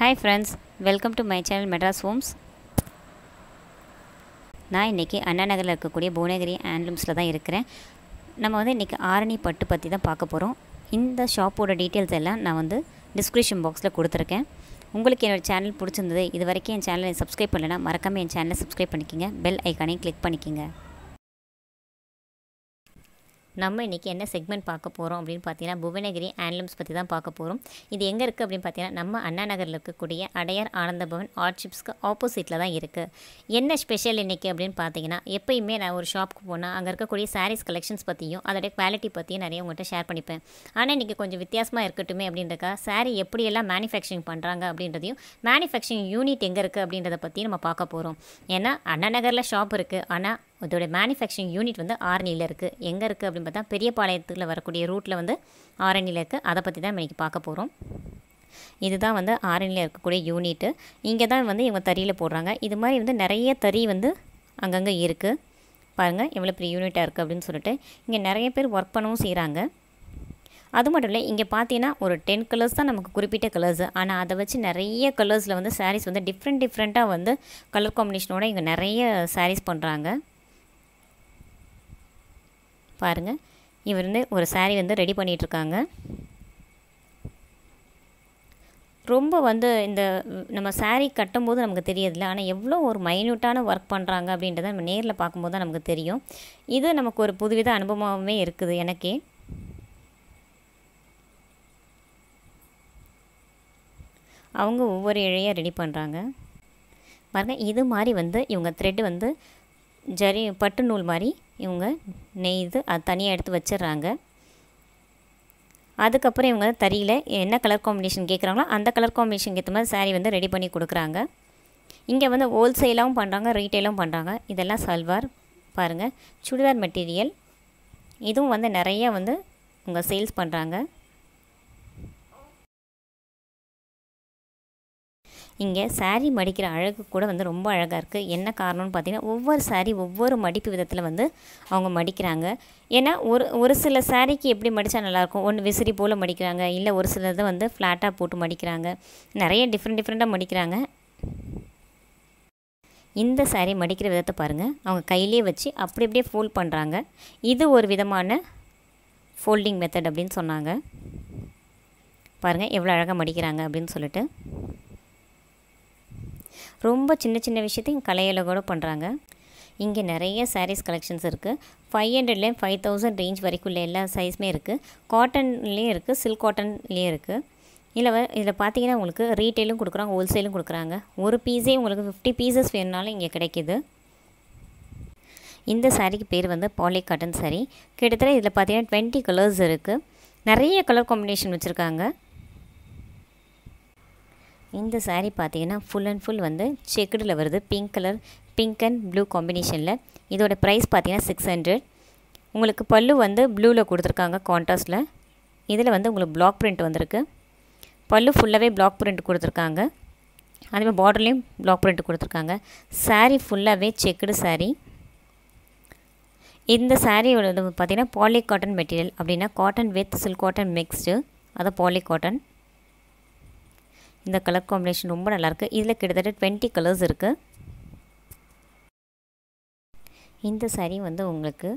Hi friends welcome to my channel Madras homes நான் இன்றைக்கி அண்ணா நகரில் இருக்கக்கூடிய புவனகிரி ஹேண்ட்லூம்ஸில் தான் இருக்கிறேன். நம்ம வந்து இன்றைக்கி ஆரணி பட்டு பற்றி தான் பார்க்க போகிறோம் இந்த ஷாப்போட டீட்டெயில்ஸ் எல்லாம் நான் வந்து டிஸ்கிரிப்ஷன் பாக்ஸில் கொடுத்துருக்கேன். உங்களுக்கு என்னோடய சேனல் பிடிச்சிருந்தது இது வரைக்கும் என் சேனலை சப்ஸ்கிரைப் பண்ணலைன்னா மறக்காமல் என் சேனலை சப்ஸ்கிரைப் பண்ணிக்கோங்க. பெல் ஐக்கானையும் கிளிக் பண்ணிக்கோங்க. நம்ம இன்றைக்கி என்ன செக்மெண்ட் பார்க்க போகிறோம் அப்படின்னு பார்த்தீங்கன்னா புவனகிரி ஆன்லம்ஸ் பற்றி தான் பார்க்க போகிறோம் இது எங்கே இருக்குது அப்படின்னு பார்த்தீங்கன்னா நம்ம அண்ணா நகரில் இருக்கக்கூடிய அடையார் ஆனந்தபவன் ஆர்ட்ஷிப்ஸ்க்கு ஆப்போசிட்டில் தான் இருக்குது என்ன ஸ்பெஷல் இன்றைக்கி அப்படின்னு பார்த்தீங்கன்னா எப்பயுமே நான் ஒரு ஷாப்புக்கு போனால் அங்கே இருக்கக்கூடிய சாரீஸ் கலெக்ஷன்ஸ் பற்றியும் அதோடைய குவாலிட்டி பற்றியும் நிறைய உங்கள்கிட்ட ஷேர் பண்ணிப்பேன். ஆனால் இன்றைக்கி கொஞ்சம் வித்தியாசமாக இருக்கட்டுமே அப்படின்றக்கா சாரீ எப்படியெல்லாம் மேனுஃபேக்சரிங் பண்ணுறாங்க அப்படின்றதையும் மேனுஃபேக்சரிங் யூனிட் எங்கே இருக்குது அப்படின்றத பற்றி நம்ம பார்க்க போகிறோம் ஏன்னா அண்ணா நகரில் ஷாப் இருக்குது ஆனால் இதோட மேனுஃபேக்சரிங் யூனிட் வந்து ஆரணியில் இருக்குது எங்கே இருக்குது அப்படின்னு பார்த்தா பெரியபாளையத்தில் வரக்கூடிய ரூட்டில் வந்து ஆரணியில் இருக்குது அதை பற்றி தான் நம்ம இன்றைக்கி பார்க்க போகிறோம் இதுதான் வந்து ஆரணியில் இருக்கக்கூடிய யூனிட்டு இங்கே தான் வந்து இவங்க தறியில் போடுறாங்க. இது மாதிரி வந்து நிறைய தறி வந்து அங்கங்கே இருக்குது பாருங்கள் எவ்வளோ பெரிய யூனிட்டாக இருக்குது அப்படின்னு சொல்லிட்டு இங்கே நிறைய பேர் ஒர்க் பண்ணவும் செய்கிறாங்க அது மட்டும் இல்லை இங்கே பார்த்தீங்கன்னா ஒரு டென் கலர்ஸ் தான் நமக்கு குறிப்பிட்ட கலர்ஸ் ஆனால் அதை வச்சு நிறைய கலர்ஸில் வந்து சாரீஸ் வந்து டிஃப்ரெண்ட் டிஃப்ரெண்ட்டாக வந்து கலர் காம்பினேஷனோட இங்கே நிறைய சாரீஸ் பண்ணுறாங்க பாருங்கள் இவர் வந்து ஒரு சாரீ வந்து ரெடி பண்ணிகிட்ருக்காங்க ரொம்ப வந்து இந்த நம்ம சாரீ கட்டும்போது நமக்கு தெரியதில்ல ஆனால் எவ்வளோ ஒரு மைன்யூட்டான ஒர்க் பண்ணுறாங்க அப்படின்றத நம்ம நேரில் பார்க்கும்போது தான் நமக்கு தெரியும். இது நமக்கு ஒரு புதுவித அனுபவமாகவே இருக்குது எனக்கே. அவங்க ஒவ்வொரு இழையாக ரெடி பண்ணுறாங்க பாருங்கள் இது மாதிரி வந்து இவங்க த்ரெட்டு வந்து ஜரி பட்டு நூல் மாதிரி இவங்க நெய்து அது தனியாக எடுத்து வச்சிடுறாங்க அதுக்கப்புறம் இவங்க தறியில் என்ன கலர் காம்பினேஷன் கேட்குறாங்களோ அந்த கலர் காம்பினேஷன் ஏற்ற மாதிரி சாரீ வந்து ரெடி பண்ணி கொடுக்குறாங்க. இங்கே வந்து ஹோல்சேலாகவும் பண்ணுறாங்க ரீட்டெயிலும் பண்ணுறாங்க இதெல்லாம் சல்வார் பாருங்கள் சுடிதார் மெட்டீரியல் இதுவும் வந்து நிறைய வந்து உங்கள் சேல்ஸ் பண்ணுறாங்க இங்கே சாரீ மடிக்கிற அழகு கூட வந்து ரொம்ப அழகாக இருக்குது என்ன காரணம்னு பார்த்தீங்கன்னா ஒவ்வொரு சாரீ ஒவ்வொரு மடிப்பு விதத்தில் வந்து அவங்க மடிக்கிறாங்க. ஏன்னா ஒரு ஒரு சில சாரீக்கு எப்படி மடித்தா நல்லாயிருக்கும்? ஒன்று விசிறி போல் மடிக்கிறாங்க இல்லை ஒரு சிலதை வந்து ஃப்ளாட்டாக போட்டு மடிக்கிறாங்க. நிறைய டிஃப்ரெண்ட் டிஃப்ரெண்ட்டாக மடிக்கிறாங்க. இந்த சாரீ மடிக்கிற விதத்தை பாருங்கள் அவங்க கையிலே வச்சு அப்படி அப்படியே ஃபோல்ட் பண்ணுறாங்க இது ஒரு விதமான ஃபோல்டிங் மெத்தட் அப்படின்னு சொன்னாங்க. பாருங்கள் எவ்வளோ அழகாக மடிக்கிறாங்க அப்படின்னு சொல்லிட்டு. ரொம்ப சின்ன சின்ன விஷயத்தையும் கலையில் கூட பண்ணுறாங்க இங்கே நிறைய சாரீஸ் கலெக்ஷன்ஸ் இருக்குது ஃபைவ் ஹண்ட்ரட்லேயும் ஃபைவ் தௌசண்ட் ரேஞ்ச் வரைக்கும் உள்ள எல்லா சைஸுமே இருக்குது காட்டன்லேயும் இருக்குது சில்க் காட்டன்லேயும் இருக்குது இல்லை இதில் பார்த்தீங்கன்னா உங்களுக்கு ரீட்டெயிலும் கொடுக்குறாங்க ஹோல்சேலும் கொடுக்குறாங்க. ஒரு பீஸே உங்களுக்கு ஃபிஃப்டி பீசஸ் வேணுனாலும் இங்கே கிடைக்கிது. இந்த சாரீக்கு பேர் வந்து பாலி காட்டன் சாரீ கிட்டத்தட்ட இதில் பார்த்தீங்கன்னா டுவெண்ட்டி கலர்ஸ் இருக்குது நிறைய கலர் காம்பினேஷன் வச்சுருக்காங்க. இந்த சாரீ பார்த்தீங்கன்னா ஃபுல் அண்ட் ஃபுல் வந்து செக்குடில் வருது. Pink colour pink and blue காம்பினேஷனில் இதோட ப்ரைஸ் பார்த்தீங்கன்னா சிக்ஸ் ஹண்ட்ரட் உங்களுக்கு பல்லு வந்து ப்ளூவில் கொடுத்துருக்காங்க கான்ட்ராஸ்டில் இதில் வந்து உங்களுக்கு பிளாக் பிரிண்ட் வந்திருக்கு. பல்லு ஃபுல்லாகவே பிளாக் பிரிண்ட் கொடுத்துருக்காங்க. அதேமாதிரி பார்டர்லேயும் பிளாக் பிரிண்ட் கொடுத்துருக்காங்க. சாரீ ஃபுல்லாகவே செக்குடு சாரீ இந்த சாரியோட பார்த்திங்கன்னா பாலி காட்டன் மெட்டீரியல் அப்படின்னா cotton with silk cotton mixed அதை பாலி காட்டன் இந்த கலர் காம்பினேஷன் ரொம்ப நல்லாயிருக்கு இதில் கிட்டத்தட்ட டுவெண்ட்டி கலர்ஸ் இருக்குது இந்த சாரீ வந்து உங்களுக்கு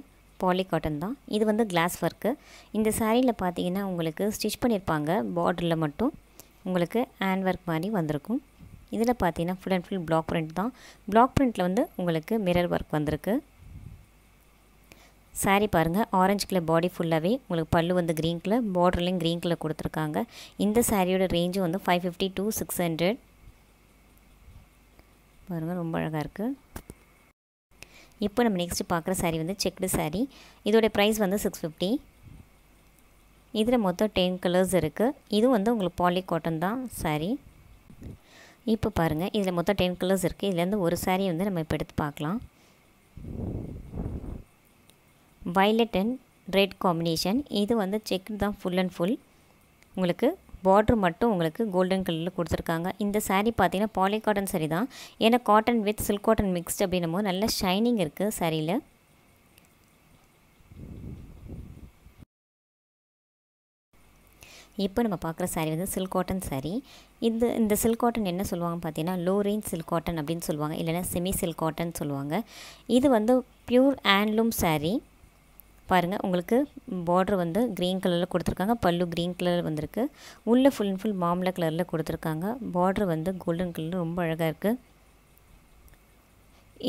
பாலி காட்டன் தான். இது வந்து கிளாஸ் ஒர்க்கு இந்த சாரியில் பார்த்தீங்கன்னா உங்களுக்கு ஸ்டிச் பண்ணியிருப்பாங்க பார்டரில் மட்டும் உங்களுக்கு ஹேண்ட் ஒர்க் மாதிரி வந்திருக்கும். இதில் பார்த்தீங்கன்னா full and full black print தான். பிளாக் பிரிண்ட்டில் வந்து உங்களுக்கு மிரர் ஒர்க் வந்திருக்கு. சாரீ பாருங்கள் ஆரஞ்சு கலர் பாடி ஃபுல்லாகவே உங்களுக்கு பல்லு வந்து க்ரீன் கலர் பார்டர்லேயும் க்ரீன் கலர் கொடுத்துருக்காங்க. இந்த சாரியோட ரேஞ்சும் வந்து five fifty to six hundred பாருங்கள் ரொம்ப அழகாக இருக்குது இப்போ நம்ம நெக்ஸ்ட்டு பார்க்குற சாரீ வந்து செக்டு சாரீ இதோடைய ப்ரைஸ் வந்து சிக்ஸ் ஃபிஃப்டி இதில் மொத்தம் டென் கலர்ஸ் இருக்குது இதுவும் வந்து உங்களுக்கு பாலி காட்டன் தான் சாரீ இப்போ பாருங்கள் இதில் மொத்தம் டென் கலர்ஸ் இருக்குது இதுலேருந்து ஒரு சாரீ வந்து நம்ம இப்போ எடுத்து பார்க்கலாம். வைலட் அண்ட் ரெட் காம்பினேஷன் இது வந்து செக் தான் ஃபுல் அண்ட் ஃபுல் உங்களுக்கு பார்ட்ரு மட்டும் உங்களுக்கு கோல்டன் கலரில் கொடுத்துருக்காங்க. இந்த சாரீ பார்த்தீங்கன்னா பாலி காட்டன் சாரீ தான். ஏன்னா cotton with silk cotton mixed அப்படின்னும் போது நல்ல ஷைனிங் இருக்குது சாரியில் இப்போ நம்ம பார்க்குற சாரீ வந்து சில்க் காட்டன் சாரீ இந்த இந்த சில்க் காட்டன் என்ன சொல்லுவாங்க பார்த்தீங்கன்னா லோ ரேஞ்ச் சில்க் காட்டன் அப்படின்னு சொல்லுவாங்க. இல்லைன்னா செமி சில்க் காட்டன் சொல்லுவாங்க. இது வந்து ப்யூர் ஹேண்ட்லூம் சாரீ பாருங்கள் உங்களுக்கு பார்டர் வந்து க்ரீன் கலரில் கொடுத்துருக்காங்க பல்லு க்ரீன் கலரில் வந்திருக்கு. உள்ளே ஃபுல் அண்ட் ஃபுல் மாம்பழ கலரில் கொடுத்துருக்காங்க. பார்டர் வந்து கோல்டன் கலர் ரொம்ப அழகாக இருக்குது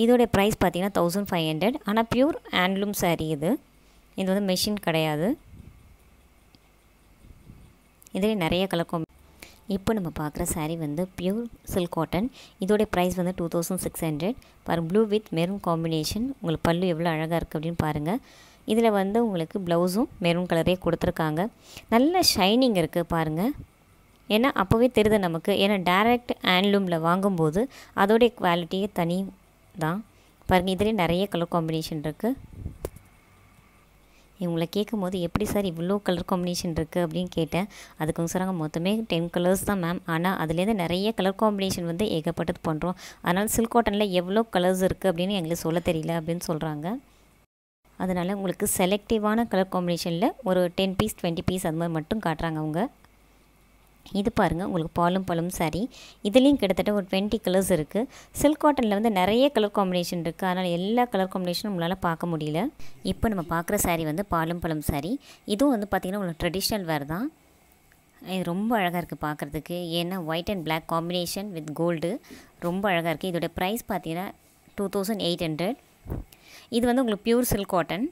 இதோடைய ப்ரைஸ் பார்த்தீங்கன்னா தௌசண்ட் ஃபைவ் ஹண்ட்ரட் ஆனால் பியூர் ஹேண்ட்லூம் சாரீ இது. இது வந்து மெஷின் கிடையாது. இதிலே நிறைய கலர் இப்போ நம்ம பார்க்குற சாரீ வந்து பியூர் சில்க் காட்டன் இதோடைய ப்ரைஸ் வந்து டூ தௌசண்ட் சிக்ஸ் ஹண்ட்ரட் பாருங்கள் ப்ளூ வித் மெரூன் காம்பினேஷன் உங்களுக்கு பல்லு எவ்வளோ அழகாக இருக்குது அப்படின்னு பாருங்கள் இதில் வந்து உங்களுக்கு ப்ளவுஸும் மெரூன் கலரே கொடுத்துருக்காங்க. நல்ல ஷைனிங் இருக்குது பாருங்கள் ஏன்னா அப்போவே தெரியுது நமக்கு. ஏன்னா டேரெக்ட் ஹேண்ட்லூமில் வாங்கும்போது அதோடைய குவாலிட்டியே தனி தான். பாருங்கள் இதிலே நிறைய கலர் காம்பினேஷன் இருக்குது இவங்களை கேட்கும் போது எப்படி சார் இவ்வளோ கலர் காம்பினேஷன் இருக்குது அப்படின்னு கேட்டேன். அதுக்கு சொல்கிறாங்க மொத்தமே டென் கலர்ஸ் தான் மேம் ஆனால் அதுலேருந்து நிறைய கலர் காம்பினேஷன் வந்து ஏகப்பட்டது பண்ணுறோம் அதனால் சில்க் காட்டனில் எவ்வளோ கலர்ஸ் இருக்குது அப்படின்னு எங்களுக்கு சொல்ல தெரியல அப்படின்னு சொல்கிறாங்க அதனால் உங்களுக்கு செலக்டிவான கலர் காம்பினேஷனில் ஒரு டென் பீஸ் டுவெண்ட்டி பீஸ் அது மாதிரி மட்டும் காட்டுறாங்க அவங்க. இது பாருங்கள் உங்களுக்கு பாலும் பழம் saree இதுலேயும் கிட்டத்தட்ட ஒரு டுவெண்ட்டி கலர்ஸ் இருக்குது சில்க் காட்டனில் வந்து நிறைய கலர் காம்பினேஷன் இருக்குது அதனால் எல்லா கலர் காம்பினேஷனும் நம்மளால் பார்க்க முடியல. இப்போ நம்ம பார்க்குற சாரீ வந்து பாலும் பழம் சாரீ. இதுவும் வந்து பார்த்திங்கன்னா உங்களுக்கு ட்ரெடிஷ்னல் வேர் தான். இது ரொம்ப அழகாக இருக்குது பார்க்குறதுக்கு. ஏன்னா white and black combination with gold ரொம்ப அழகாக இருக்குது இதோட ப்ரைஸ் பார்த்தீங்கன்னா டூ தௌசண்ட் எயிட் ஹண்ட்ரட் இது வந்து உங்களுக்கு பியூர் சில்க் காட்டன்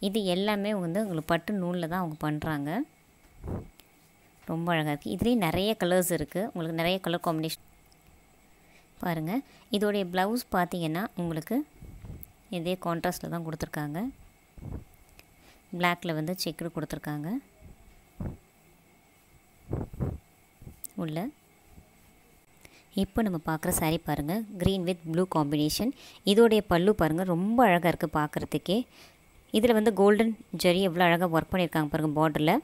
இது எல்லாமே வந்து உங்களுக்கு பட்டு நூலில் தான் அவங்க பண்ணுறாங்க ரொம்ப அழகாக இருக்குது இதுலேயும் நிறைய கலர்ஸ் இருக்குது உங்களுக்கு நிறைய கலர் காம்பினேஷன் பாருங்கள் இதோடைய ப்ளவுஸ் பார்த்தீங்கன்னா உங்களுக்கு இதே கான்ட்ராஸ்ட்டில் தான் கொடுத்துருக்காங்க. பிளாக்கில் வந்து செக்குடு கொடுத்துருக்காங்க. உள்ள இப்போ நம்ம பார்க்குற சாரீ பாருங்கள் க்ரீன் வித் ப்ளூ காம்பினேஷன் இதோடைய பல்லு பாருங்கள் ரொம்ப அழகாக இருக்குது பார்க்குறதுக்கே. இதில் வந்து கோல்டன் ஜெரி எவ்வளோ அழகாக ஒர்க் பண்ணியிருக்காங்க பாருங்கள் பார்டரில்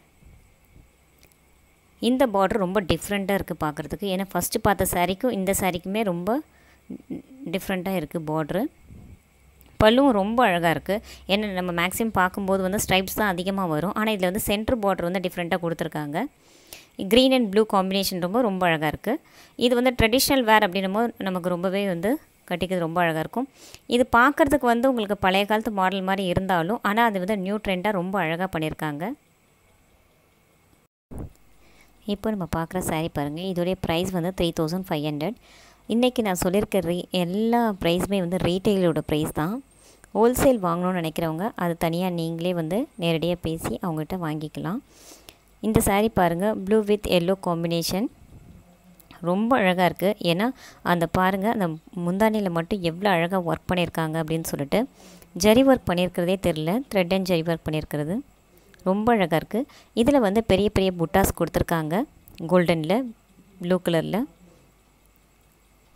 இந்த பார்டர் ரொம்ப டிஃப்ரெண்ட்டாக இருக்குது பார்க்குறதுக்கு. ஏன்னா ஃபஸ்ட்டு பார்த்த சாரீக்கும் இந்த சாரீக்குமே ரொம்ப டிஃப்ரெண்ட்டாக இருக்குது பார்ட்ரு பல்லுவும் ரொம்ப அழகாக இருக்குது ஏன்னா நம்ம மேக்ஸிமம் பார்க்கும்போது வந்து ஸ்ட்ரைப்ஸ் தான் அதிகமாக வரும். ஆனால் இதில் வந்து சென்ட்ரு பார்டர் வந்து டிஃப்ரெண்ட்டாக கொடுத்துருக்காங்க. க்ரீன் அண்ட் ப்ளூ காம்பினேஷன் ரொம்ப ரொம்ப அழகாக இருக்குது இது வந்து ட்ரெடிஷ்னல் வேர் அப்படின்னமோ நமக்கு ரொம்பவே வந்து கட்டிக்கிறது ரொம்ப அழகாக இருக்கும். இது பார்க்குறதுக்கு வந்து உங்களுக்கு பழைய காலத்து மாடல் மாதிரி இருந்தாலும் ஆனால் அது வந்து நியூ ட்ரெண்டாக ரொம்ப அழகாக பண்ணியிருக்காங்க. இப்போ நம்ம பார்க்குற சாரீ பாருங்கள் இதோடைய ப்ரைஸ் வந்து த்ரீ தௌசண்ட் ஃபைவ் ஹண்ட்ரட் இன்றைக்கி நான் சொல்லியிருக்க ரீ எல்லா ப்ரைஸுமே வந்து ரீட்டெயிலோட ப்ரைஸ் தான். ஹோல்சேல் வாங்கணும்னு நினைக்கிறவங்க அது தனியாக நீங்களே வந்து நேரடியாக பேசி அவங்ககிட்ட வாங்கிக்கலாம். இந்த சாரீ பாருங்கள் ப்ளூ வித் எல்லோ காம்பினேஷன் ரொம்ப அழகாக இருக்குது ஏன்னா அந்த பாருங்கள் அந்த முந்தானியில் மட்டும் எவ்வளோ அழகாக ஒர்க் பண்ணியிருக்காங்க அப்படின்னு சொல்லிட்டு. ஜரி ஒர்க் பண்ணியிருக்கிறதே தெரில த்ரெட் அண்ட் ஜரி ஒர்க் பண்ணியிருக்கிறது ரொம்ப அழகாக இருக்குது இதில் வந்து பெரிய பெரிய புட்டாஸ் கொடுத்துருக்காங்க. கோல்டனில் ப்ளூ கலரில்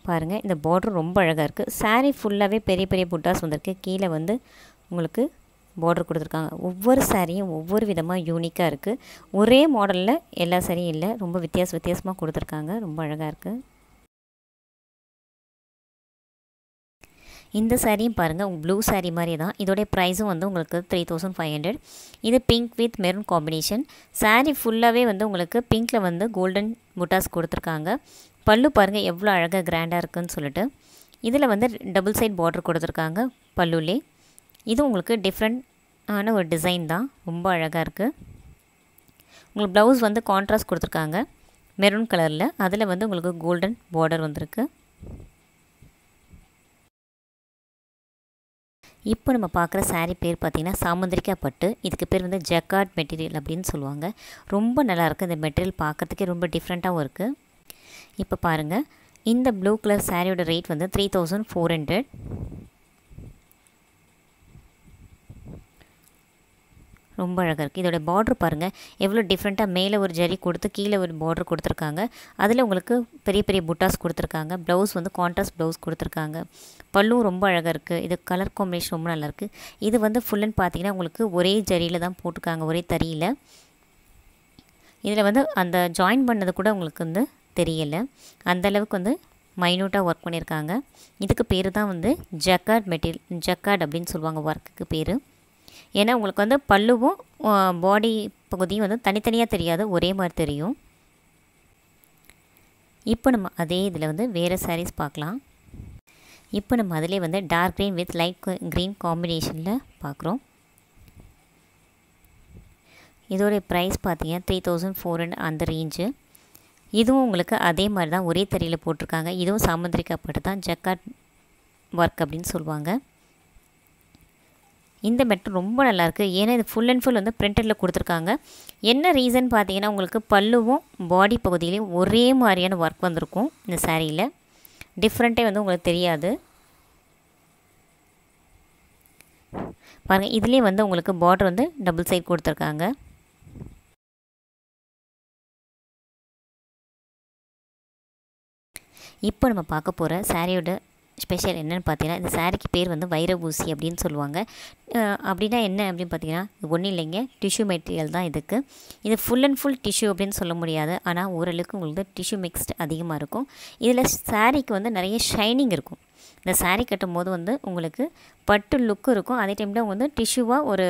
பாருங்கள் இந்த பார்டர் ரொம்ப அழகாக இருக்குது சாரீ ஃபுல்லாகவே பெரிய பெரிய புட்டாஸ் வந்திருக்கு. கீழே வந்து உங்களுக்கு பார்டர் கொடுத்துருக்காங்க. ஒவ்வொரு சாரியும் ஒவ்வொரு விதமாக யூனிக்காக இருக்குது ஒரே மாடலில் எல்லா சாரியும் இல்லை. ரொம்ப வித்தியாச வித்தியாசமாக கொடுத்துருக்காங்க. ரொம்ப அழகாக இருக்குது இந்த சாரியும் பாருங்கள் ப்ளூ saree மாதிரி தான். இதோடைய ப்ரைஸும் வந்து உங்களுக்கு த்ரீ தௌசண்ட் ஃபைவ் ஹண்ட்ரட் இது pink with maroon combination saree ஃபுல்லாகவே வந்து உங்களுக்கு பிங்க்கில் வந்து கோல்டன் முட்டாஸ் கொடுத்துருக்காங்க. பல்லு பாருங்கள் எவ்வளோ அழகாக கிராண்டாக இருக்குன்னு சொல்லிட்டு. இதில் வந்து டபுள் சைட் பார்டர் கொடுத்துருக்காங்க. பல்லுலே இது உங்களுக்கு டிஃப்ரெண்ட் ஆன ஒரு டிசைன் தான். ரொம்ப அழகாக இருக்குது உங்களுக்கு ப்ளவுஸ் வந்து கான்ட்ராஸ்ட் கொடுத்துருக்காங்க. மெரூன் கலரில் அதில் வந்து உங்களுக்கு கோல்டன் பார்டர் வந்திருக்கு. இப்போ நம்ம பார்க்குற சாரீ பேர் பார்த்திங்கன்னா சாமுந்திரிக்கா பட்டு இதுக்கு பேர் வந்து ஜக்கார்ட் மெட்டீரியல் அப்படின்னு சொல்லுவாங்க. ரொம்ப நல்லாயிருக்கு இந்த மெட்டீரியல் பார்க்குறதுக்கே ரொம்ப டிஃப்ரெண்ட்டாகவும் இருக்குது இப்போ பாருங்கள் இந்த ப்ளூ கலர் சாரியோட ரேட் வந்து த்ரீ தௌசண்ட் ஃபோர் ஹண்ட்ரட் ரொம்ப அழகாக இருக்குது இதோட பார்ட்ரு பாருங்கள் எவ்வளோ டிஃப்ரெண்ட்டாக மேலே ஒரு ஜரி கொடுத்து கீழே ஒரு பார்ட்ரு கொடுத்துருக்காங்க. அதில் உங்களுக்கு பெரிய பெரிய புட்டாஸ் கொடுத்துருக்காங்க. ப்ளவுஸ் வந்து கான்ட்ராஸ்ட் ப்ளவுஸ் கொடுத்துருக்காங்க. பல்லும் ரொம்ப அழகாக இருக்குது இது கலர் காம்பினேஷன் ரொம்ப நல்லாயிருக்கு இது வந்து ஃபுல்லுன்னு பார்த்தீங்கன்னா உங்களுக்கு ஒரே ஜரியில் தான் போட்டிருக்காங்க. ஒரே தறியில். இதில் வந்து அந்த ஜாயின் பண்ணது கூட உங்களுக்கு வந்து தெரியலை. அந்தளவுக்கு வந்து மைன்யூட்டாக ஒர்க் பண்ணியிருக்காங்க இதுக்கு பேர் தான் வந்து ஜக்கார்ட் மெட்டீரியல் ஜக்கார்ட் அப்படின்னு சொல்லுவாங்க ஒர்க்குக்கு பேர். ஏன்னா உங்களுக்கு வந்து பல்லுவும் பாடி பகுதியும் வந்து தனித்தனியாக தெரியாது ஒரே மாதிரி தெரியும். இப்போ நம்ம அதே இதில் வந்து வேறு சாரீஸ் பார்க்கலாம். இப்போ நம்ம அதிலே வந்து dark green with light green காம்பினேஷனில் பார்க்குறோம். இதோடைய ப்ரைஸ் பார்த்தீங்கன்னா த்ரீ தௌசண்ட் ஃபோர் ஹண்ட்ரட் அந்த ரேஞ்சு இதுவும் உங்களுக்கு அதே மாதிரி தான் ஒரே தறியில் போட்டிருக்காங்க. இதுவும் சாமந்திரிக்கப்பட்டு தான் ஜக்காட் ஒர்க் அப்படின்னு சொல்லுவாங்க. இந்த மெட்டர் ரொம்ப நல்லாயிருக்கு. ஏன்னா இது ஃபுல் அண்ட் ஃபுல் வந்து பிரிண்டடில் கொடுத்துருக்காங்க. என்ன ரீசன் பார்த்தீங்கன்னா உங்களுக்கு பல்லுவும் பாடி பகுதியிலையும் ஒரே மாதிரியான ஒர்க் வந்திருக்கும் இந்த சாரியில் டிஃப்ரெண்ட்டே வந்து உங்களுக்கு தெரியாது. பாருங்கள் இதுலேயே வந்து உங்களுக்கு பார்டர் வந்து டபுள் சைட் கொடுத்துருக்காங்க. இப்போ நம்ம பார்க்க போகிற சாரியோட ஸ்பெஷல் என்னென்னு பார்த்தீங்கன்னா இந்த சாரிக்கு பேர் வந்து வைரபூசி அப்படின்னு சொல்லுவாங்க. அப்படின்னா என்ன அப்படின்னு பார்த்தீங்கன்னா இது ஒன்றும் இல்லைங்க. டிஷ்யூ மெட்டீரியல் தான் இதுக்கு. இது ஃபுல் அண்ட் ஃபுல் டிஷ்யூ அப்படின்னு சொல்ல முடியாது. ஆனால் ஓரளவுக்கு உங்களுக்கு டிஷ்யூ மிக்ஸ்டு அதிகமாக இருக்கும். இதில் சாரிக்கு வந்து நிறைய ஷைனிங் இருக்கும். இந்த சாரீ கட்டும் போது வந்து உங்களுக்கு பட்டு லுக்கு இருக்கும். அதே டைமில் வந்து டிஷ்யூவாக ஒரு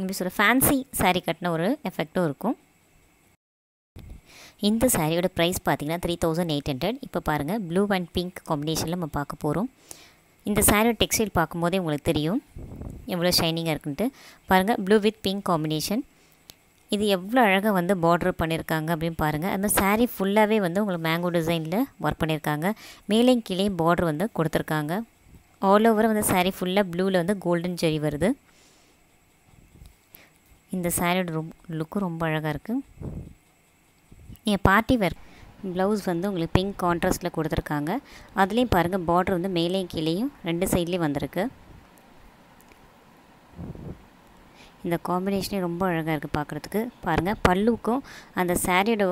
எப்படி சொல்கிற ஃபேன்சி சாரீ கட்டின ஒரு எஃபெக்ட்டும் இருக்கும். இந்த சாரியோட ப்ரைஸ் பார்த்தீங்கன்னா த்ரீ தௌசண்ட் எயிட் ஹண்ட்ரட் இப்போ பாருங்கள் ப்ளூ அண்ட் பிங்க் காம்பினேஷனில் நம்ம பார்க்க போகிறோம் இந்த சாரியோட டெக்ஸ்டைல் பார்க்கும்போதே உங்களுக்கு தெரியும். எவ்வளோ ஷைனிங்காக இருக்குன்ட்டு. பாருங்கள் ப்ளூ வித் பிங்க் காம்பினேஷன் இது எவ்வளோ அழகாக வந்து பார்டர் பண்ணியிருக்காங்க அப்படின்னு பாருங்கள் அந்த சாரீ ஃபுல்லாகவே வந்து உங்களுக்கு மேங்கோ டிசைனில் ஒர்க் பண்ணியிருக்காங்க மேலேயும் கீழே பார்டர் வந்து கொடுத்துருக்காங்க. ஆல் ஓவர் வந்து சாரீ ஃபுல்லாக ப்ளூவில் வந்து கோல்டன் ஜெரி வருது. இந்த சாரியோட ரொம் லுக்கும் ரொம்ப அழகாக இருக்குது நீங்கள் பார்ட்டி வேர் ப்ளவுஸ் வந்து உங்களுக்கு பிங்க் கான்ட்ராஸ்ட்டில் கொடுத்துருக்காங்க. அதுலேயும் பாருங்கள் பார்டர் வந்து மேலேயும் கீழேயும் ரெண்டு சைட்லேயும் வந்திருக்கு. இந்த காம்பினேஷனே ரொம்ப அழகாக இருக்குது பார்க்குறதுக்கு பாருங்கள் பல்லுக்கும் அந்த சாரியோட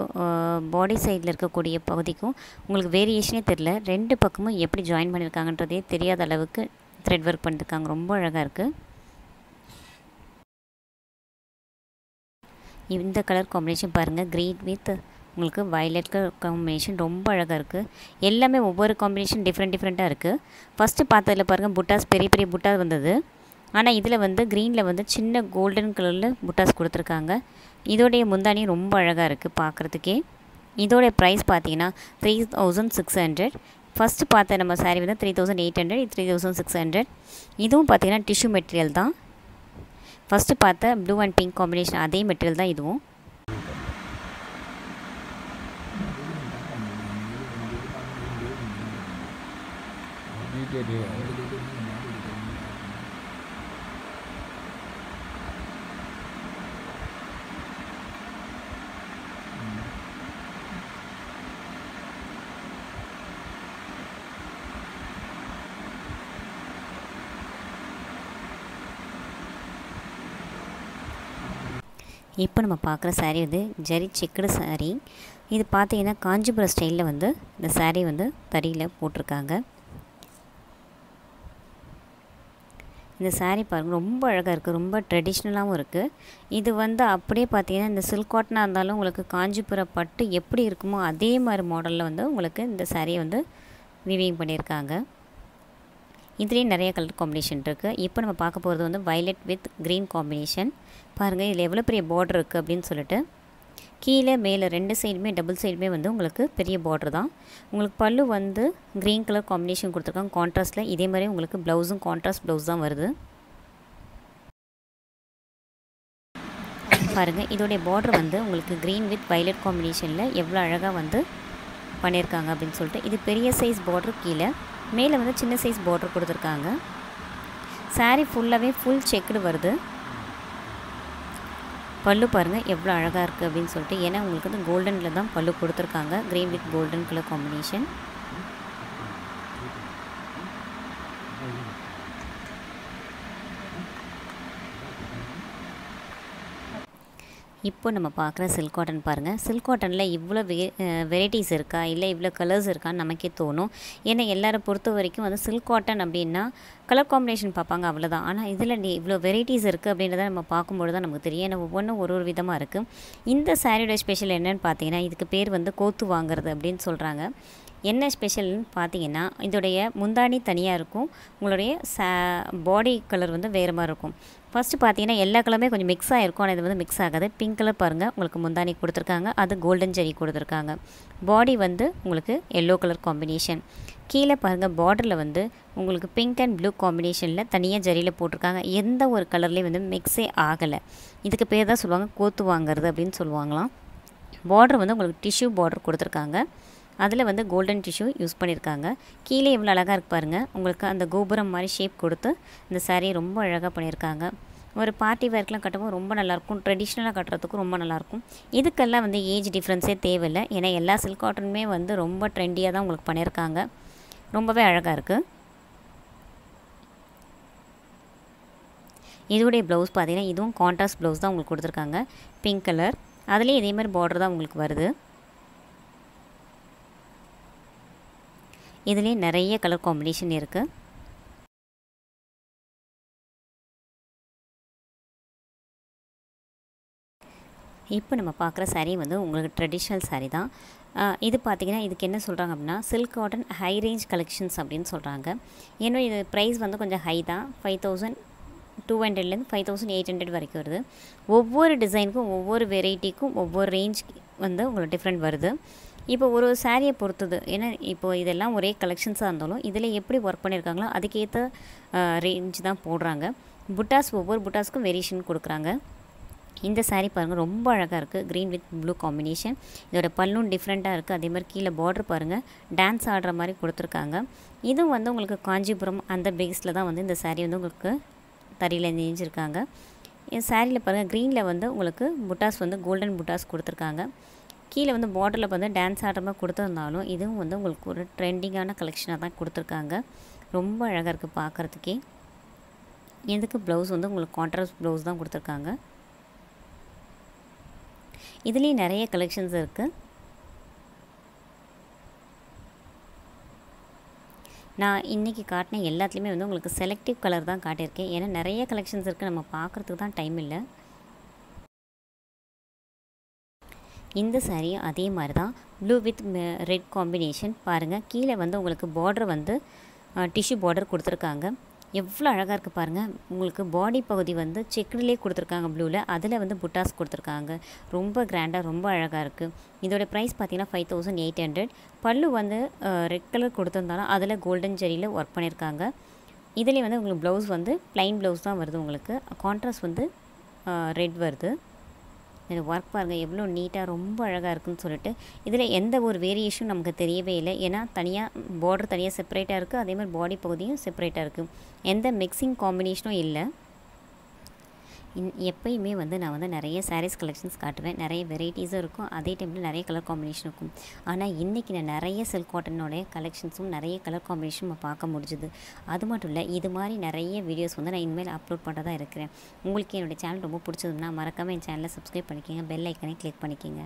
பாடி சைடில் இருக்கக்கூடிய பகுதிக்கும் உங்களுக்கு வேரியேஷனே தெரில ரெண்டு பக்கமும் எப்படி ஜாயின் பண்ணியிருக்காங்கன்றதே தெரியாத அளவுக்கு த்ரெட் ஒர்க் பண்ணியிருக்காங்க ரொம்ப அழகாக இருக்குது இந்த கலர் காம்பினேஷன் பாருங்கள் க்ரீன் வித் உங்களுக்கு வயலட் காம்பினேஷன் ரொம்ப அழகாக இருக்குது எல்லாமே ஒவ்வொரு காம்பினேஷன் டிஃப்ரெண்ட் டிஃப்ரெண்ட்டாக இருக்குது ஃபஸ்ட்டு பார்த்ததில் பாருங்கள் புட்டாஸ் பெரிய பெரிய புட்டாஸ் வந்தது. ஆனால் இதில் வந்து க்ரீனில் வந்து சின்ன கோல்டன் கலரில் புட்டாஸ் கொடுத்துருக்காங்க. இதோடைய முந்தானி ரொம்ப அழகாக இருக்குது பார்க்குறதுக்கே. இதோடைய ப்ரைஸ் பார்த்தீங்கன்னா three thousand six hundred first பார்த்த நம்ம சாரீ வந்து three thousand eight hundred three thousand six hundred இதுவும் பார்த்தீங்கன்னா டிஷ்யூ மெட்டீரியல் தான். ஃபஸ்ட்டு பார்த்த ப்ளூ அண்ட் பிங்க் காம்பினேஷன் அதே மெட்டீரியல் தான் இதுவும். இப்போ நம்ம பார்க்குற சாரீ வந்து ஜரி செக்குடு சாரீ இது பார்த்தீங்கன்னா காஞ்சிபுரம் ஸ்டைலில் வந்து இந்த சாரீ வந்து தறியில் போட்டிருக்காங்க. இந்த சாரீ பாருங்கள் ரொம்ப அழகாக இருக்குது ரொம்ப ட்ரெடிஷ்னலாகவும் இருக்குது இது வந்து அப்படியே பார்த்தீங்கன்னா இந்த சில்க் காட்டனாக இருந்தாலும் உங்களுக்கு காஞ்சிபுரம் பட்டு எப்படி இருக்குமோ அதே மாதிரி மாடலில் வந்து உங்களுக்கு இந்த சாரியை வந்து விவிங் பண்ணியிருக்காங்க. இதுலேயும் நிறைய கலர் காம்பினேஷன் இருக்குது இப்போ நம்ம பார்க்க போகிறது வந்து வைலட் வித் க்ரீன் காம்பினேஷன் பாருங்கள் இதில் எவ்வளோ பெரிய பார்டர் இருக்குது அப்படின்னு சொல்லிட்டு கீழே மேலே ரெண்டு சைடுமே டபுள் சைடுமே வந்து உங்களுக்கு பெரிய பார்டர் தான். உங்களுக்கு பல்லு வந்து க்ரீன் கலர் காம்பினேஷன் கொடுத்துருக்காங்க. கான்ட்ராஸ்ட்டில் இதே மாதிரி உங்களுக்கு ப்ளவுஸும் கான்ட்ராஸ்ட் ப்ளவுஸ் தான் வருது. பாருங்கள் இதோடைய பார்டர் வந்து உங்களுக்கு க்ரீன் வித் வைலட் காம்பினேஷனில் எவ்வளோ அழகாக வந்து பண்ணியிருக்காங்க அப்படின்னு சொல்லிட்டு இது பெரிய சைஸ் பார்டர் கீழே மேலே வந்து சின்ன சைஸ் பார்டர் கொடுத்துருக்காங்க. சாரீ ஃபுல்லாகவே ஃபுல் செக்குடு வருது. பல்லு பாருங்கள் எவ்வளோ அழகாக இருக்குது அப்படின்னு சொல்லிட்டு. ஏன்னா உங்களுக்கு வந்து கோல்டனில் தான் பல்லு கொடுத்துருக்காங்க. Green with golden colour combination இப்போ நம்ம பார்க்குற சில்க் காட்டன் பாருங்கள் சில்க் காட்டனில் இவ்வளோ வெ வெரைட்டிஸ் இருக்கா? இல்லை இவ்வளோ கலர்ஸ் இருக்கான்னு நமக்கே தோணும். ஏன்னா எல்லாரை பொறுத்த வரைக்கும் வந்து சில்க் காட்டன் அப்படின்னா கலர் காம்பினேஷன் பார்ப்பாங்க அவ்வளோதான் ஆனால் இதில் நீ இவ்வளோ வெரைட்டிஸ் இருக்குது அப்படின்றத நம்ம பார்க்கும்பொழுது தான் நமக்கு தெரியும். ஏன்னா ஒவ்வொன்றும் ஒரு ஒரு விதமாக இருக்குது இந்த சாரியோட ஸ்பெஷல் என்னன்னு பார்த்தீங்கன்னா இதுக்கு பேர் வந்து கோத்து வாங்குறது அப்படின்னு சொல்கிறாங்க என்ன ஸ்பெஷல்னு பார்த்தீங்கன்னா இதோடைய முந்தாணி தனியாக இருக்கும். உங்களுடைய சா பாடி கலர் வந்து வேறு மாதிரி இருக்கும். ஃபஸ்ட்டு பார்த்தீங்கன்னா எல்லா கலருமே கொஞ்சம் மிக்ஸ் ஆகிருக்கும் ஆனால் இது வந்து மிக்ஸ் ஆகாது. பிங்க் கலர் பாருங்கள் உங்களுக்கு முந்தானி கொடுத்துருக்காங்க. அது கோல்டன் ஜெரி கொடுத்துருக்காங்க. பாடி வந்து உங்களுக்கு எல்லோ கலர் காம்பினேஷன் கீழே பாருங்கள் பார்டரில் வந்து உங்களுக்கு பிங்க் அண்ட் ப்ளூ காம்பினேஷனில் தனியாக ஜரியில் போட்டிருக்காங்க. எந்த ஒரு கலர்லேயும் வந்து மிக்ஸே ஆகலை. இதுக்கு பேர் தான் சொல்லுவாங்க கோத்து வாங்குறது அப்படின்னு சொல்லுவாங்களாம். பார்டர் வந்து உங்களுக்கு டிஷ்யூ பார்டர் கொடுத்துருக்காங்க. அதில் வந்து கோல்டன் டிஷ்யூ யூஸ் பண்ணியிருக்காங்க கீழே எவ்வளோ அழகாக இருக்கு பாருங்கள் உங்களுக்கு அந்த கோபுரம் மாதிரி ஷேப் கொடுத்து இந்த சாரீ ரொம்ப அழகாக பண்ணியிருக்காங்க ஒரு பார்ட்டி வேர்க்கெலாம் கட்டும்போது ரொம்ப நல்லாயிருக்கும் ட்ரெடிஷ்னலாக கட்டுறதுக்கும் ரொம்ப நல்லாயிருக்கும் இதுக்கெல்லாம் வந்து ஏஜ் டிஃப்ரென்ஸே தேவையில்லை. ஏன்னா எல்லா சில்க் காட்டனுமே வந்து ரொம்ப ட்ரெண்டியாக தான் உங்களுக்கு பண்ணியிருக்காங்க ரொம்பவே அழகாக இருக்குது இதோடைய ப்ளவுஸ் பார்த்தீங்கன்னா இதுவும் கான்ட்ராஸ்ட் ப்ளவுஸ் தான் உங்களுக்கு கொடுத்துருக்காங்க. பிங்க் கலர் அதுலேயும் இதே மாதிரி பார்டர் தான் உங்களுக்கு வருது. இதுலேயே நிறைய கலர் காம்பினேஷன் இருக்குது இப்போ நம்ம பார்க்குற சாரீ வந்து உங்களுக்கு ட்ரெடிஷ்னல் சாரீ தான். இது பார்த்திங்கன்னா இதுக்கு என்ன சொல்கிறாங்க அப்படின்னா silk cotton high range collections அப்படின்னு சொல்கிறாங்க ஏன்னா இது ப்ரைஸ் வந்து கொஞ்சம் ஹை தான். ஃபைவ் தௌசண்ட் டூ ஹண்ட்ரட்லேருந்து ஃபைவ் தௌசண்ட் எயிட் ஹண்ட்ரட் வரைக்கும் வருது. ஒவ்வொரு டிசைனுக்கும் ஒவ்வொரு வெரைட்டிக்கும் ஒவ்வொரு ரேஞ்ச் வந்து உங்களுக்கு டிஃப்ரெண்ட் வருது. இப்போ ஒரு சாரியை பொறுத்தது. ஏன்னா இப்போ இதெல்லாம் ஒரே கலெக்ஷன்ஸாக இருந்தாலும் இதில் எப்படி ஒர்க் பண்ணியிருக்காங்களோ அதுக்கேற்ற ரேஞ்ச் தான் போடுறாங்க. புட்டாஸ் ஒவ்வொரு புட்டாஸ்க்கும் வேரியேஷன் கொடுக்குறாங்க. இந்த சாரீ பாருங்கள் ரொம்ப அழகாக இருக்குது க்ரீன் வித் ப்ளூ காம்பினேஷன் இதோட பல்லும் டிஃப்ரெண்ட்டாக இருக்குது அதே மாதிரி கீழே பார்டர் பாருங்கள் டான்ஸ் ஆடுற மாதிரி கொடுத்துருக்காங்க. இதுவும் வந்து உங்களுக்கு காஞ்சிபுரம் அந்த பேஸில் தான் வந்து இந்த சாரீ வந்து உங்களுக்கு தறியில் நெஞ்சிருக்காங்க இந்த சாரியில் பாருங்கள் க்ரீனில் வந்து உங்களுக்கு புட்டாஸ் வந்து கோல்டன் புட்டாஸ் கொடுத்துருக்காங்க. கீழே வந்து பார்டரில் வந்து டான்ஸ் ஆடுற மாதிரி கொடுத்துருந்தாலும் இதுவும் வந்து உங்களுக்கு ஒரு ட்ரெண்டிங்கான கலெக்ஷனாக தான் கொடுத்துருக்காங்க. ரொம்ப அழகாக இருக்குது பார்க்குறதுக்கே எதுக்கு ப்ளவுஸ் வந்து உங்களுக்கு கான்ட்ராஸ்ட் ப்ளவுஸ் தான் கொடுத்துருக்காங்க. இதுலேயும் நிறைய கலெக்ஷன்ஸ் இருக்குது நான் இன்றைக்கி காட்டின எல்லாத்துலேயுமே வந்து உங்களுக்கு செலக்டிவ் கலர் தான் காட்டியிருக்கேன். ஏன்னா நிறைய கலெக்ஷன்ஸ் இருக்குது நம்ம பார்க்குறதுக்கு தான் டைம் இல்லை. இந்த சாரியும் அதே மாதிரி தான் ப்ளூ வித் ரெட் காம்பினேஷன் பாருங்கள் கீழே வந்து உங்களுக்கு பார்டர் வந்து டிஷ்யூ பார்டர் கொடுத்துருக்காங்க. எவ்வளோ அழகாக இருக்குது பாருங்கள் உங்களுக்கு பாடி பகுதி வந்து செக்குடிலே கொடுத்துருக்காங்க ப்ளூவில் அதில் வந்து புட்டாஸ் கொடுத்துருக்காங்க. ரொம்ப கிராண்டாக ரொம்ப அழகாக இருக்குது இதோட ப்ரைஸ் பார்த்தீங்கன்னா ஃபைவ் தௌசண்ட் எயிட் ஹண்ட்ரட் பல்லு வந்து ரெட் கலர் கொடுத்துருந்தாலும் அதில் கோல்டன் ஜெரியில் ஒர்க் பண்ணியிருக்காங்க இதுலேயே வந்து உங்களுக்கு ப்ளவுஸ் வந்து ப்ளைன் ப்ளவுஸ் தான் வருது உங்களுக்கு. கான்ட்ராஸ்ட் வந்து ரெட் வருது. இது ஒர்க் பாருங்கள் எவ்வளோ நீட்டாக ரொம்ப அழகாக இருக்குன்னு சொல்லிட்டு இதில் எந்த ஒரு வேரியேஷனும் நமக்கு தெரியவே இல்லை. ஏன்னா தனியாக பார்டர் தனியாக செப்பரேட்டாக இருக்குது அதே மாதிரி பாடி பகுதியும் செப்பரேட்டாக இருக்குது எந்த மிக்சிங் காம்பினேஷனும் இல்லை. இன் எப்பயுமே வந்து நான் வந்து நிறைய சாரீஸ் கலெக்ஷன்ஸ் காட்டுவேன். நிறைய வெரைட்டிஸும் இருக்கும். அதே டைமில் நிறைய கலர் காம்பினேஷன் இருக்கும். ஆனால் இன்றைக்கி நான் நிறைய சில்க் காட்டனோடைய கலெக்ஷன்ஸும் நிறைய கலர் காம்பினேஷனும் நம்ம பார்க்க முடிஞ்சுது. அது மட்டும் இல்லை இது மாதிரி நிறைய வீடியோஸ் வந்து நான் இனிமேல் அப்லோட் பண்ணுறதா இருக்கிறேன். உங்களுக்கு என்னோடய சேனல் ரொம்ப பிடிச்சதுன்னா மறக்காமல் என் சேனலை சப்ஸ்கிரைப் பண்ணிக்கோங்க. பெல் ஐக்கனை கிளிக் பண்ணிக்கோங்க.